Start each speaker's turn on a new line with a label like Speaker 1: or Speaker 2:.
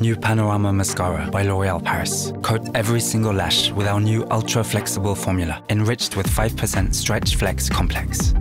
Speaker 1: New Panorama Mascara by L'Oréal Paris. Coat every single lash with our new ultra flexible formula, enriched with 5% Stretch Flex Complex.